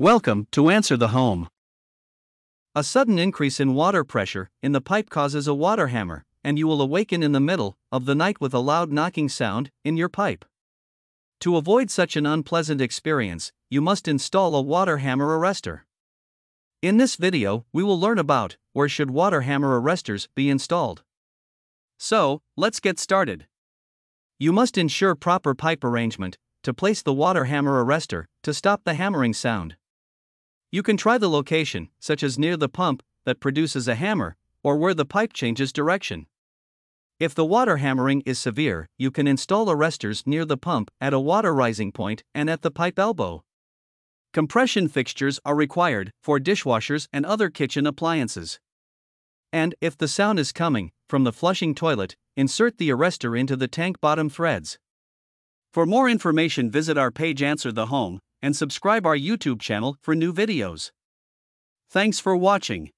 Welcome to Answer the Home. A sudden increase in water pressure in the pipe causes a water hammer, and you will awaken in the middle of the night with a loud knocking sound in your pipe. To avoid such an unpleasant experience, you must install a water hammer arrestor. In this video, we will learn about where should water hammer arresters be installed. So, let's get started. You must ensure proper pipe arrangement to place the water hammer arrestor to stop the hammering sound. You can try the location, such as near the pump that produces a hammer, or where the pipe changes direction. If the water hammering is severe, you can install arresters near the pump at a water rising point and at the pipe elbow. Compression fixtures are required for dishwashers and other kitchen appliances. And if the sound is coming from the flushing toilet, insert the arrestor into the tank bottom threads. For more information, visit our page Answer the Home and subscribe our YouTube channel for new videos. Thanks for watching.